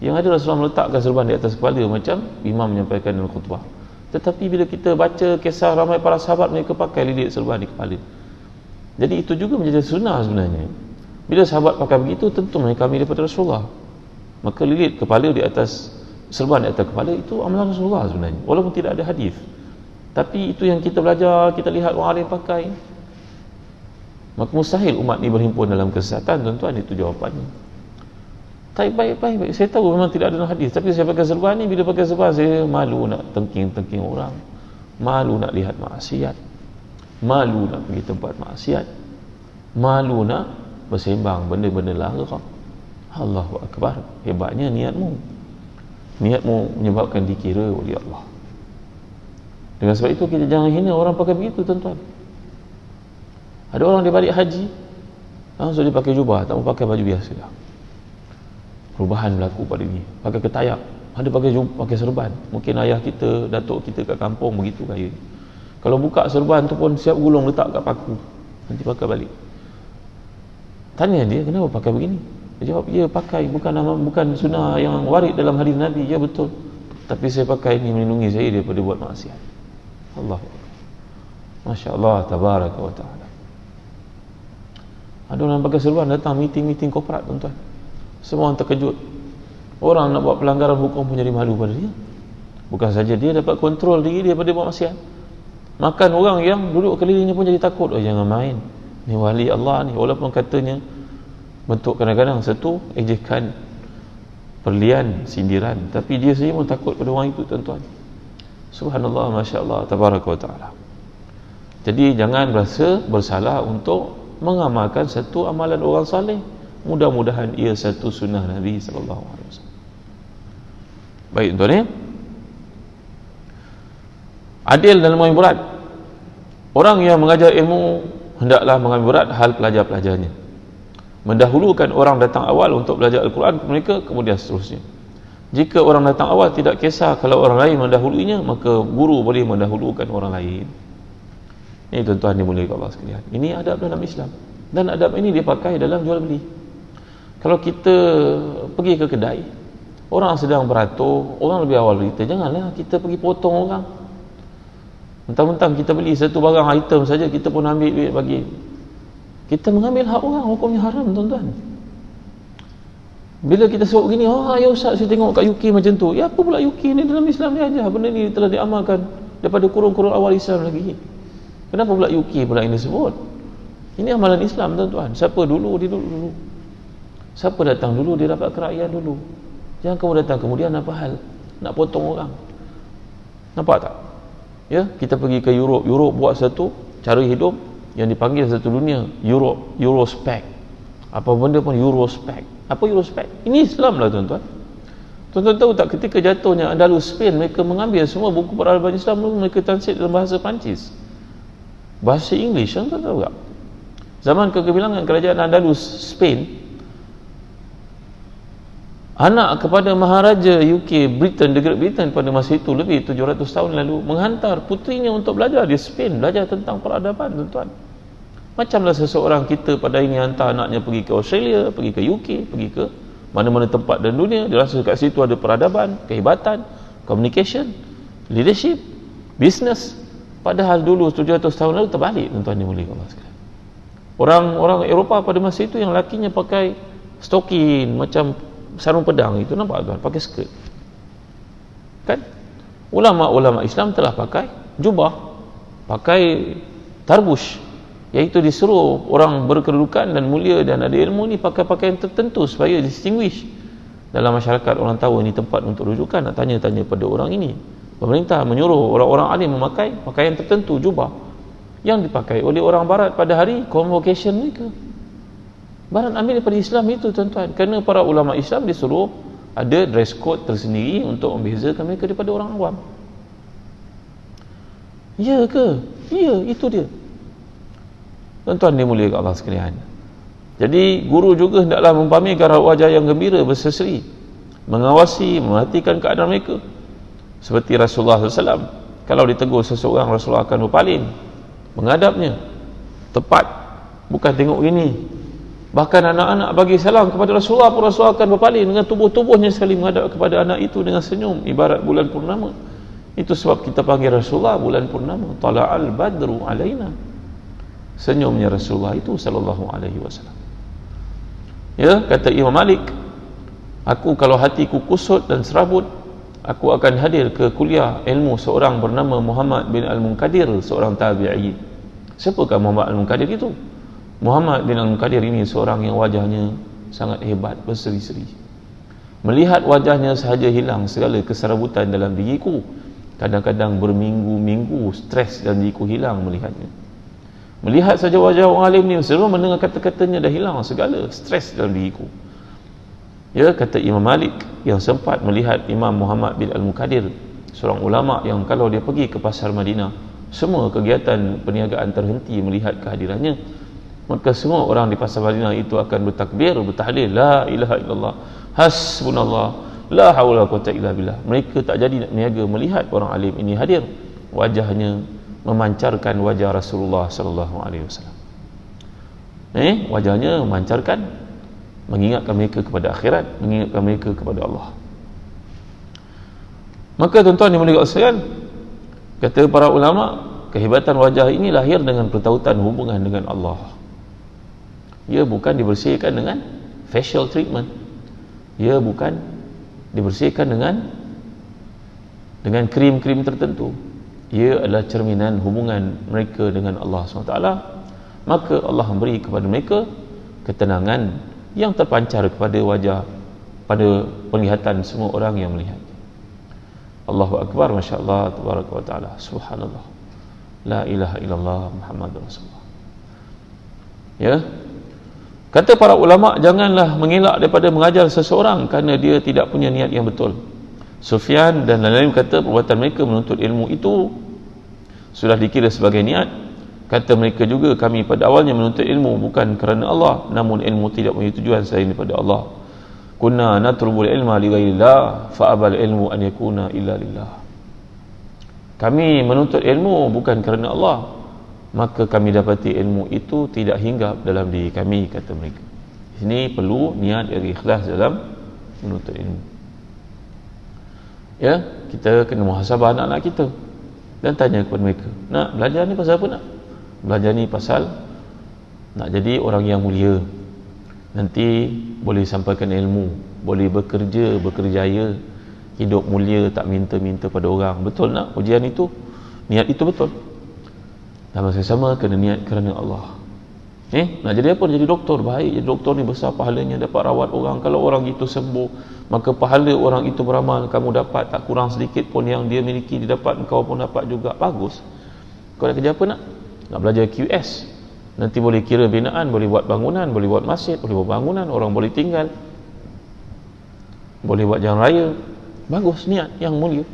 Yang ada Rasulullah meletakkan serban di atas kepala macam imam menyampaikan dalam khutbah. Tetapi bila kita baca kisah ramai para sahabat mereka pakai lilit serban di kepala. Jadi itu juga menjadi sunnah sebenarnya. Bila sahabat pakai begitu tentu mereka ambil daripada Rasulullah maka lilit kepala di atas serban di atas kepala itu amalan Rasulullah sebenarnya walaupun tidak ada hadis tapi itu yang kita belajar kita lihat orang lain pakai maka mustahil umat ni berhimpun dalam kesesatan tuan-tuan itu jawapannya tapi baik, baik, baik. Saya tahu memang tidak ada hadis. Tapi saya pakai serban ni, bila pakai serban, saya malu nak tengking-tengking orang. Malu nak lihat maksiat. Malu nak pergi tempat maksiat. Malu nak bersembang benda-benda larang. Allahu Akbar hebatnya niatmu niatmu menyebabkan dikira oleh Allah dengan sebab itu kita jangan hina orang pakai begitu tuan-tuan ada orang dia balik haji langsung dia pakai jubah tak mau pakai baju biasa lah. Perubahan berlaku pada dia pakai ketayak ada pakai pakai serban mungkin ayah kita datuk kita kat kampung begitu gaya kalau buka serban tu pun siap gulung letak kat paku nanti pakai balik tanya dia kenapa pakai begini dia jawab, ya pakai bukan bukan sunnah yang warid dalam hadis Nabi. Ya betul. Tapi saya pakai ini melindungi saya daripada buat maksiat. Allah. Masya Allah, tabaraka wa ta'ala. Ada orang pakai serban datang meeting-meeting korporat tuan-tuan. Semua orang terkejut. Orang nak buat pelanggaran hukum pun jadi malu pada dia. Bukan saja dia dapat kontrol diri dia daripada buat maksiat. Makan orang yang duduk kelilingnya pun jadi takut. Oh jangan main. Ni wali Allah ni. Walaupun katanya bentuk kadang-kadang satu ejekan perlian sindiran tapi dia sendiri pun takut pada orang itu tuan-tuan subhanallah masya-Allah tabaraka wa taala jadi jangan rasa bersalah untuk mengamalkan satu amalan orang saleh mudah-mudahan ia satu sunnah Nabi sallallahu alaihi wasallam. Baik tuan ya adil dalam mengambil berat. Orang yang mengajar ilmu hendaklah mengambil berat hal pelajar-pelajarnya. Mendahulukan orang datang awal untuk belajar Al-Quran mereka kemudian seterusnya. Jika orang datang awal tidak kisah kalau orang lain mendahulunya maka guru boleh mendahulukan orang lain. Ini tuan-tuan dimuliakan Allah sekalian. Ini adab dalam Islam. Dan adab ini dipakai dalam jual beli kalau kita pergi ke kedai orang sedang beratur orang lebih awal kita janganlah kita pergi potong orang. Mentang-mentang kita beli satu barang item saja kita pun ambil duit bagi. Kita mengambil hak orang hukumnya haram tuan-tuan. Bila kita sebut begini oh ya Ustaz saya tengok kat UK macam tu. Ya apa pula UK ni dalam Islam ni aja benda ni telah diamalkan daripada kurung-kurung awal Islam lagi. Kenapa pula UK pula ini sebut ini amalan Islam tuan-tuan. Siapa dulu dia dulu, dulu siapa datang dulu dia dapat kerakyat dulu. Jangan kamu datang kemudian apa hal? Nak potong orang. Nampak tak? Ya kita pergi ke Europe. Europe buat satu cara hidup yang dipanggil satu dunia Euro Eurospec. Apa benda pun Eurospec. Apa Eurospec? Ini Islam lah tuan-tuan. Tuan-tuan tahu tak ketika jatuhnya Andalus Spain mereka mengambil semua buku peradaban Islam mereka translate dalam bahasa Perancis. Bahasa English tuan-tuan tahu tak? Zaman kegebilangan kerajaan Andalus Spain anak kepada Maharaja UK Britain, Great Britain pada masa itu lebih 700 tahun lalu menghantar putrinya untuk belajar. Di Spain belajar tentang peradaban tuan-tuan. Macamlah seseorang kita pada ini hantar anaknya pergi ke Australia pergi ke UK pergi ke mana-mana tempat dalam dunia. Dia rasa kat situ ada peradaban kehebatan communication leadership business. Padahal dulu 700 tahun lalu terbalik tuan-tuan dimulai Allah sekalian. Orang-orang Eropah pada masa itu yang lakinya pakai stokin macam sarung pedang itu nampak tuan pakai skirt. Kan? Ulama-ulama Islam telah pakai jubah pakai tarbush iaitu disuruh orang berkedudukan dan mulia dan ada ilmu ni pakai pakaian tertentu supaya distinguish. Dalam masyarakat orang tahu ini tempat untuk rujukan nak tanya-tanya pada orang ini. Pemerintah menyuruh orang-orang alim memakai pakaian tertentu jubah yang dipakai oleh orang barat pada hari convocation mereka barat ambil daripada Islam itu tuan-tuan kerana para ulama Islam disuruh ada dress code tersendiri untuk membezakan mereka daripada orang awam ya ke? ya itu dia Tuan-tuan dimuliakan Allah sekalian. Jadi guru juga hendaklah mempamerkan wajah yang gembira berseri mengawasi, mematikan keadaan mereka. Seperti Rasulullah SAW. Kalau ditegur seseorang, Rasulullah akan berpaling. Menghadapnya. Tepat. Bukan tengok ini. Bahkan anak-anak bagi salam kepada Rasulullah pun Rasulullah akan berpaling dengan tubuh-tubuhnya sekali menghadap kepada anak itu dengan senyum. Ibarat bulan purnama. Itu sebab kita panggil Rasulullah bulan purnama. Tala'al badru alaina senyumnya Rasulullah itu sallallahu alaihi wasallam ya kata Imam Malik aku kalau hatiku kusut dan serabut aku akan hadir ke kuliah ilmu seorang bernama Muhammad bin Al-Munkadir seorang tabi'i siapakah Muhammad Al-Munkadir itu Muhammad bin Al-Munkadir ini seorang yang wajahnya sangat hebat berseri-seri. Melihat wajahnya sahaja hilang segala keserabutan dalam diriku. Kadang-kadang berminggu-minggu stres dan diriku hilang melihatnya. Melihat saja wajah orang alim ni sebelum mendengar kata-katanya dah hilang segala stres dalam diriku. Ya kata Imam Malik yang sempat melihat Imam Muhammad bin Al-Mukadir seorang ulama yang kalau dia pergi ke pasar Madinah semua kegiatan perniagaan terhenti melihat kehadirannya maka semua orang di pasar Madinah itu akan bertakbir bertahlil la ilaha illallah hasbunallah la haula quwwata illa billah mereka tak jadi nak berniaga melihat orang alim ini hadir wajahnya memancarkan wajah Rasulullah sallallahu alaihi wasallam. Eh, wajahnya memancarkan mengingatkan mereka kepada akhirat, mengingatkan mereka kepada Allah. Maka tuan-tuan yang mulia sekalian, kata para ulama, kehebatan wajah ini lahir dengan pertautan hubungan dengan Allah. Ia bukan dibersihkan dengan facial treatment. Ia bukan dibersihkan dengan dengan krim-krim tertentu. Ia adalah cerminan hubungan mereka dengan Allah SWT. Maka Allah memberi kepada mereka ketenangan yang terpancar kepada wajah pada penglihatan semua orang yang melihat. Allahu Akbar Masya Allah Tabaraka wa Ta'ala. Subhanallah. La ilaha illallah Muhammad Rasulullah. Ya Kata para ulama janganlah mengelak daripada mengajar seseorang kerana dia tidak punya niat yang betul. Sufyan dan lain-lain kata perbuatan mereka menuntut ilmu itu sudah dikira sebagai niat. Kata mereka juga kami pada awalnya menuntut ilmu bukan kerana Allah namun ilmu tidak punya tujuan selain daripada Allah. Kunna natrubul ilma li ghairillah fa abal ilmu an yakuna illa lillah. Kami menuntut ilmu bukan kerana Allah maka kami dapati ilmu itu tidak hinggap dalam diri kami kata mereka. Ini perlu niat yang ikhlas dalam menuntut ilmu. Ya kita kena muhasabah anak-anak kita dan tanya kepada mereka nak belajar ni pasal apa nak? Belajar ni pasal nak jadi orang yang mulia. Nanti boleh sampaikan ilmu boleh bekerja bekerjaya hidup mulia tak minta-minta pada orang. Betul nak ujian itu? Niat itu betul dan masa sama kena niat kerana Allah. Eh nak jadi apa? Jadi doktor. Baik jadi doktor ni besar pahalanya. Dapat rawat orang. Kalau orang itu sembuh maka pahala orang itu beramal. Kamu dapat. Tak kurang sedikit pun yang dia miliki dia dapat engkau pun dapat juga. Bagus. Kau nak kerja apa nak? Nak belajar QS nanti boleh kira binaan boleh buat bangunan boleh buat masjid boleh buat bangunan orang boleh tinggal. Boleh buat jalan raya. Bagus niat yang mulia.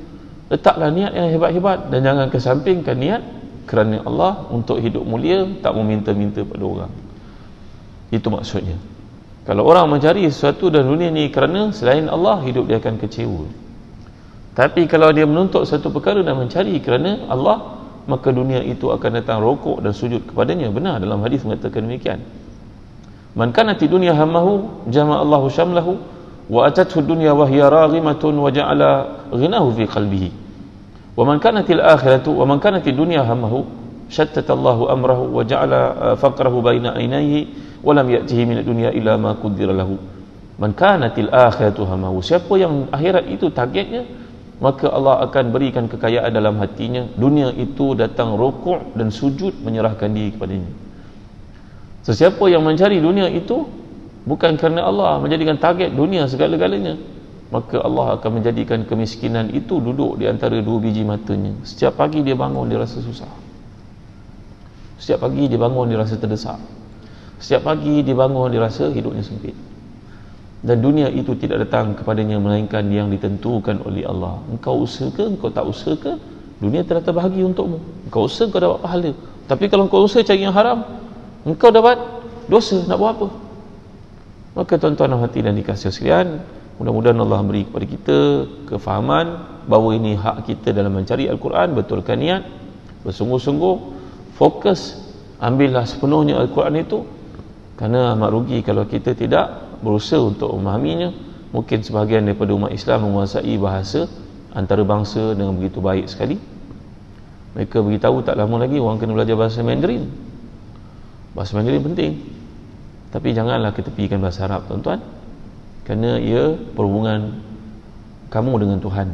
Letaklah niat yang hebat-hebat dan jangan kesampingkan niat kerana Allah untuk hidup mulia tak meminta-minta pada orang. Itu maksudnya. Kalau orang mencari sesuatu dalam dunia ni kerana selain Allah hidup dia akan kecewa. Tapi kalau dia menuntut satu perkara dan mencari kerana Allah maka dunia itu akan datang rokok dan sujud kepadanya. Benar dalam hadis mengatakan demikian. Man kana fi dunya hammahu jama Allahu syamlahu wa atathu dunya wa hiya raghimatun wa ja'ala ghinahu fi qalbihi ad dunya hammahu shattata Allahu amrahu wa ja'ala uh, faqrahu baina aynayhi wa lam ya'tihi min ad-dunya illa ma qaddara lahu man kanat al akhiratu hammahu siapa yang akhirat itu targetnya maka Allah akan berikan kekayaan dalam hatinya. Dunia itu datang rukuk dan sujud menyerahkan diri kepadanya. Sesiapa yang mencari dunia itu bukan kerana Allah menjadikan target dunia segala-galanya maka Allah akan menjadikan kemiskinan itu duduk di antara dua biji matanya. Setiap pagi dia bangun dia rasa susah. Setiap pagi dia bangun dia rasa terdesak. Setiap pagi dia bangun dia rasa hidupnya sempit. Dan dunia itu tidak datang kepadanya melainkan yang ditentukan oleh Allah. Engkau usaha ke engkau tak usaha ke dunia telah terbahagi untukmu. Engkau usaha engkau dapat pahala. Tapi kalau engkau usaha cari yang haram engkau dapat dosa. Nak buat apa? Maka tuan-tuan hati dan dikasih sekalian mudah-mudahan Allah beri kepada kita kefahaman bahawa ini hak kita dalam mencari Al-Quran betulkan niat bersungguh-sungguh fokus ambillah sepenuhnya Al-Quran itu. Kerana amat rugi kalau kita tidak berusaha untuk memahaminya. Mungkin sebahagian daripada umat Islam menguasai bahasa antarabangsa dengan begitu baik sekali. Mereka beritahu tak lama lagi orang kena belajar bahasa Mandarin. Bahasa Mandarin penting. Tapi janganlah ketepikan bahasa Arab tuan-tuan kerana ia perhubungan kamu dengan Tuhan.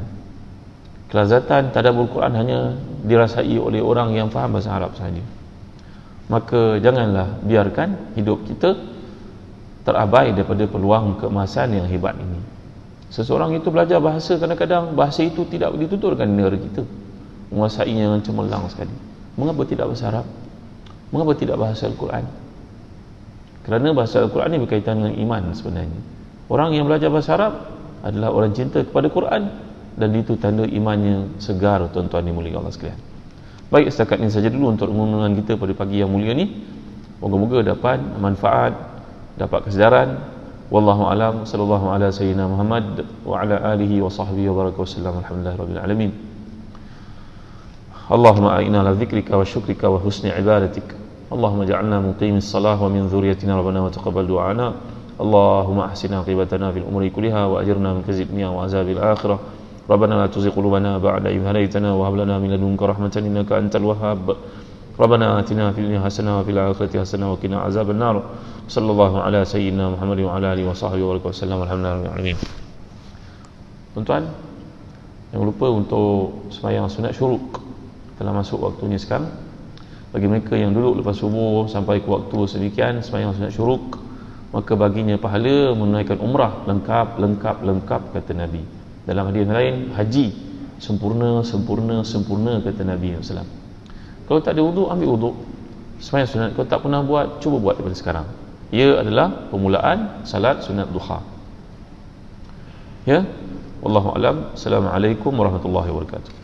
Kelazatan tadabur Quran hanya dirasai oleh orang yang faham bahasa Arab sahaja. Maka janganlah biarkan hidup kita terabai daripada peluang keemasan yang hebat ini. Seseorang itu belajar bahasa kadang-kadang bahasa itu tidak dituturkan di negara kita. Menguasainya dengan cemerlang sekali. Mengapa tidak bahasa Arab? Mengapa tidak bahasa Al-Quran? Kerana bahasa Al-Quran ini berkaitan dengan iman sebenarnya orang yang belajar bahasa Arab adalah orang cinta kepada Quran dan itu tanda imannya segar tuan-tuan dimulai Allah sekalian baik setakat ini saja dulu untuk renungan kita pada pagi yang mulia ni moga-moga dapat manfaat dapat kesedaran wallahu alam sallallahu ala sayyidina Muhammad wa ala alihi wa sahbihi wa baraka wasallam alhamdulillah rabbil alamin Allahumma a'ina ala dhikrika wa syukrika wa husni ibadatika اللهم اجعلنا مقيم الصلاة ومن ذريتنا ربنا وتقبل دعانا اللهم احسن عاقبتنا في الأمور كلها وأجرنا من كذب الدنيا وعذاب الآخرة ربنا لا تزغ قلوبنا بعد إذ هديتنا وهب لنا من لدنك رحمة إنك أنت الوهاب ربنا آتنا في الدنيا حسنة وفي الآخرة حسنة وقنا عذاب النار صلى الله على سيدنا محمد وعلى آله وصحبه وسلم والحمد لله رب العالمين Tuan-tuan, jangan lupa untuk sembahyang sunat syuruk telah masuk waktunya sekarang bagi mereka yang duduk lepas subuh sampai ke waktu sedemikian sembahyang sunat syuruk maka baginya pahala menunaikan umrah lengkap lengkap lengkap kata Nabi. Dalam hadis lain haji sempurna sempurna sempurna kata Nabi SAW kalau tak ada wuduk ambil wuduk sembahyang sunat. Kalau tak pernah buat cuba buat daripada sekarang. Ia adalah permulaan salat sunat duha. Ya? Wallahu alam. Assalamualaikum warahmatullahi wabarakatuh